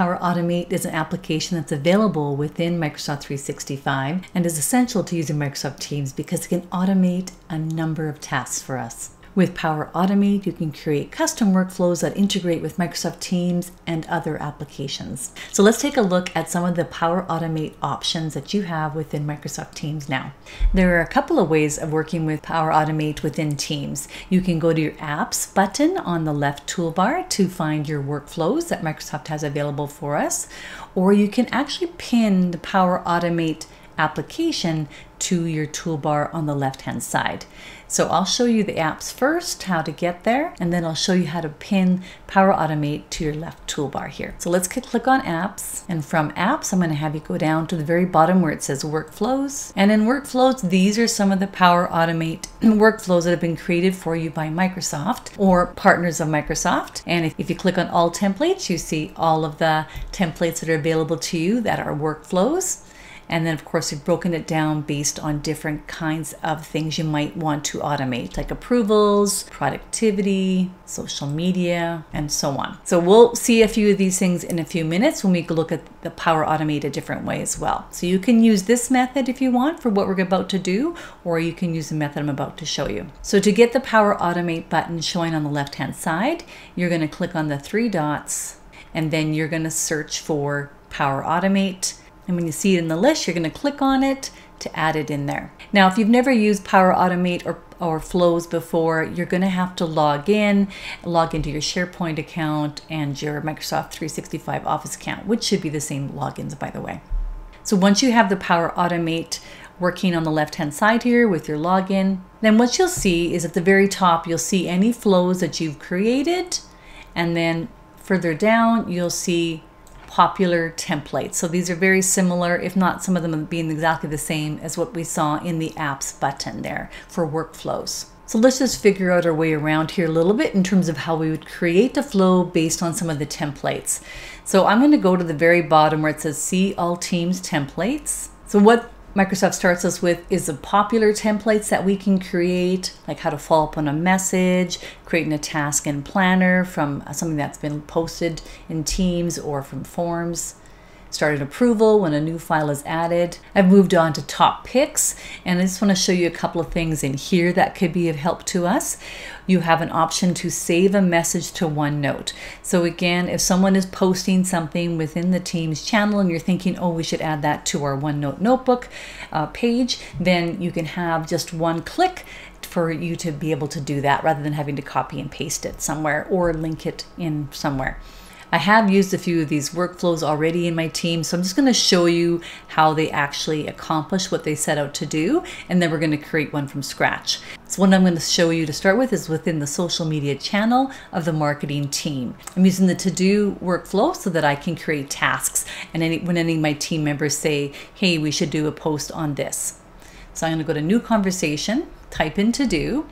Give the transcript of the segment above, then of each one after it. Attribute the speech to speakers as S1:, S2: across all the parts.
S1: Power Automate is an application that's available within Microsoft 365 and is essential to using Microsoft Teams because it can automate a number of tasks for us. With Power Automate, you can create custom workflows that integrate with Microsoft Teams and other applications. So let's take a look at some of the Power Automate options that you have within Microsoft Teams now. There are a couple of ways of working with Power Automate within Teams. You can go to your Apps button on the left toolbar to find your workflows that Microsoft has available for us, or you can actually pin the Power Automate application to your toolbar on the left hand side. So I'll show you the apps first, how to get there, and then I'll show you how to pin Power Automate to your left toolbar here. So let's click on apps and from apps, I'm gonna have you go down to the very bottom where it says workflows. And in workflows, these are some of the Power Automate workflows that have been created for you by Microsoft or partners of Microsoft. And if, if you click on all templates, you see all of the templates that are available to you that are workflows. And then, of course, we've broken it down based on different kinds of things you might want to automate, like approvals, productivity, social media, and so on. So we'll see a few of these things in a few minutes when we look at the Power Automate a different way as well. So you can use this method if you want for what we're about to do, or you can use the method I'm about to show you. So to get the Power Automate button showing on the left-hand side, you're going to click on the three dots, and then you're going to search for Power Automate and when you see it in the list, you're going to click on it to add it in there. Now, if you've never used Power Automate or, or Flows before, you're going to have to log in, log into your SharePoint account and your Microsoft 365 Office account, which should be the same logins, by the way. So once you have the Power Automate working on the left hand side here with your login, then what you'll see is at the very top, you'll see any flows that you've created. And then further down, you'll see popular templates. So these are very similar, if not some of them being exactly the same as what we saw in the apps button there for workflows. So let's just figure out our way around here a little bit in terms of how we would create a flow based on some of the templates. So I'm going to go to the very bottom where it says see all teams templates. So what Microsoft starts us with is the popular templates that we can create, like how to follow up on a message, creating a task in Planner from uh, something that's been posted in Teams or from forms started approval when a new file is added. I've moved on to top picks and I just want to show you a couple of things in here that could be of help to us. You have an option to save a message to OneNote. So again, if someone is posting something within the Teams channel and you're thinking, oh, we should add that to our OneNote notebook uh, page, then you can have just one click for you to be able to do that rather than having to copy and paste it somewhere or link it in somewhere. I have used a few of these workflows already in my team, so I'm just going to show you how they actually accomplish what they set out to do, and then we're going to create one from scratch. So what I'm going to show you to start with is within the social media channel of the marketing team. I'm using the to-do workflow so that I can create tasks, and any, when any of my team members say, hey, we should do a post on this. So I'm going to go to new conversation, type in to do,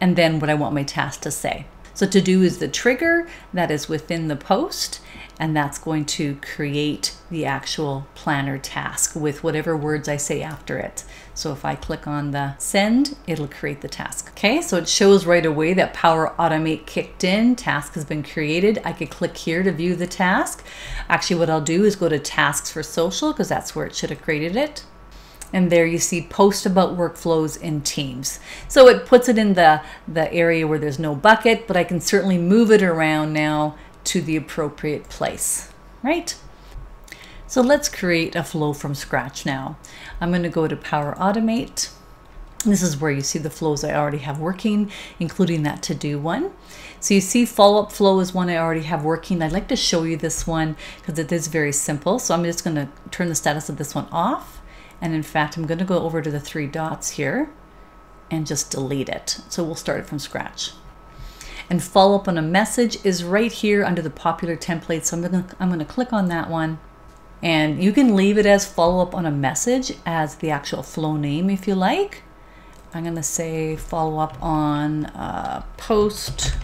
S1: and then what I want my task to say. So to do is the trigger that is within the post, and that's going to create the actual planner task with whatever words I say after it. So if I click on the send, it'll create the task. Okay, so it shows right away that Power Automate kicked in, task has been created. I could click here to view the task. Actually, what I'll do is go to tasks for social because that's where it should have created it and there you see post about workflows in Teams. So it puts it in the, the area where there's no bucket, but I can certainly move it around now to the appropriate place, right? So let's create a flow from scratch now. I'm going to go to Power Automate. This is where you see the flows I already have working, including that to-do one. So you see follow-up flow is one I already have working. I'd like to show you this one because it is very simple. So I'm just going to turn the status of this one off and in fact, I'm going to go over to the three dots here and just delete it. So we'll start it from scratch. And follow up on a message is right here under the popular template. So I'm going to, I'm going to click on that one. And you can leave it as follow up on a message as the actual flow name if you like. I'm going to say follow up on a post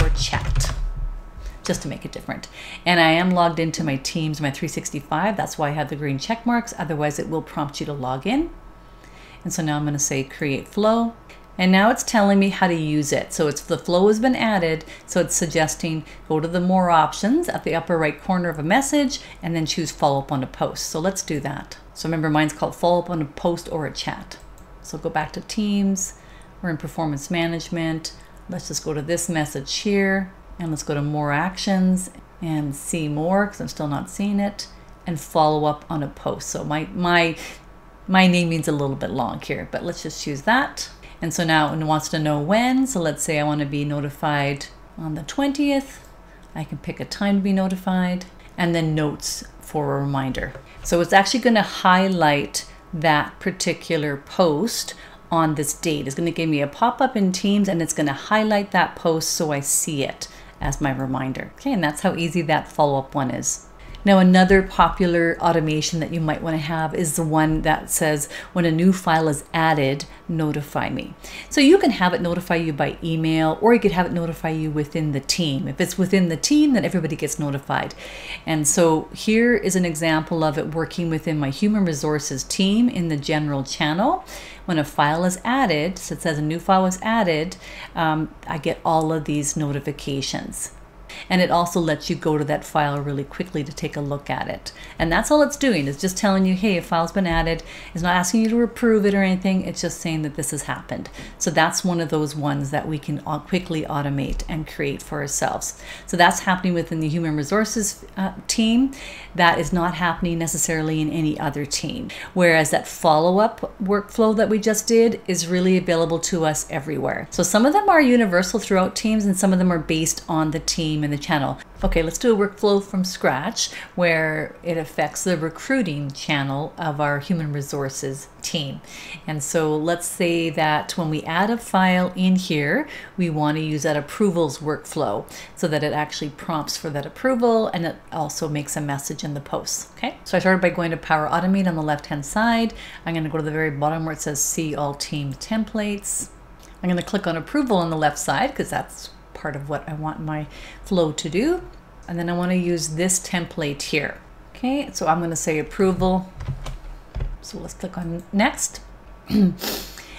S1: or chat just to make it different. And I am logged into my Teams, my 365. That's why I have the green check marks. Otherwise, it will prompt you to log in. And so now I'm going to say create flow. And now it's telling me how to use it. So it's the flow has been added. So it's suggesting go to the more options at the upper right corner of a message and then choose follow up on a post. So let's do that. So remember mine's called follow up on a post or a chat. So go back to Teams. We're in performance management. Let's just go to this message here and let's go to more actions and see more because I'm still not seeing it and follow up on a post. So my, my, my name means a little bit long here, but let's just choose that. And so now it wants to know when. So let's say I want to be notified on the 20th. I can pick a time to be notified and then notes for a reminder. So it's actually going to highlight that particular post on this date. It's going to give me a pop-up in Teams and it's going to highlight that post so I see it as my reminder. Okay, and that's how easy that follow-up one is. Now, another popular automation that you might want to have is the one that says when a new file is added, notify me. So you can have it notify you by email or you could have it notify you within the team. If it's within the team, then everybody gets notified. And so here is an example of it working within my human resources team in the general channel. When a file is added, so it says a new file was added, um, I get all of these notifications and it also lets you go to that file really quickly to take a look at it. And that's all it's doing is just telling you, hey, a file's been added. It's not asking you to approve it or anything. It's just saying that this has happened. So that's one of those ones that we can quickly automate and create for ourselves. So that's happening within the human resources uh, team. That is not happening necessarily in any other team. Whereas that follow-up workflow that we just did is really available to us everywhere. So some of them are universal throughout teams and some of them are based on the team team in the channel. Okay, let's do a workflow from scratch where it affects the recruiting channel of our human resources team. And so let's say that when we add a file in here, we want to use that approvals workflow so that it actually prompts for that approval and it also makes a message in the post. Okay, so I started by going to Power Automate on the left hand side. I'm going to go to the very bottom where it says See All Team Templates. I'm going to click on approval on the left side because that's part of what I want my flow to do. And then I want to use this template here. Okay, so I'm going to say approval. So let's click on next. and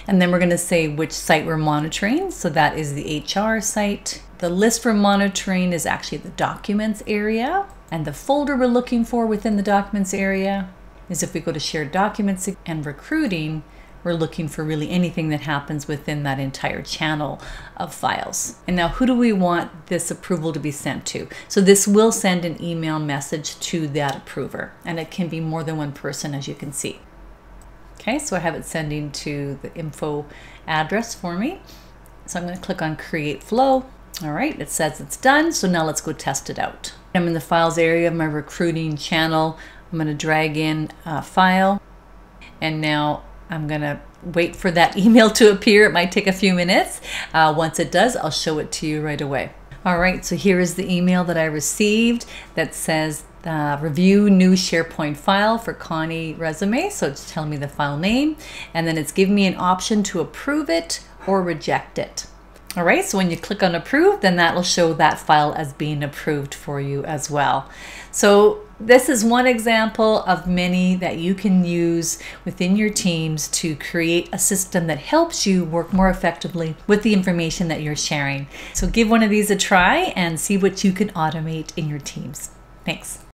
S1: then we're going to say which site we're monitoring. So that is the HR site. The list for monitoring is actually the documents area. And the folder we're looking for within the documents area is if we go to shared documents and recruiting, we're looking for really anything that happens within that entire channel of files. And now who do we want this approval to be sent to? So this will send an email message to that approver and it can be more than one person as you can see. Okay, so I have it sending to the info address for me. So I'm going to click on create flow. All right, it says it's done. So now let's go test it out. I'm in the files area of my recruiting channel. I'm going to drag in a file and now I'm going to wait for that email to appear. It might take a few minutes. Uh, once it does, I'll show it to you right away. All right, so here is the email that I received that says uh, review new SharePoint file for Connie resume. So it's telling me the file name, and then it's giving me an option to approve it or reject it. All right, so when you click on approve, then that will show that file as being approved for you as well. So this is one example of many that you can use within your teams to create a system that helps you work more effectively with the information that you're sharing. So give one of these a try and see what you can automate in your teams. Thanks.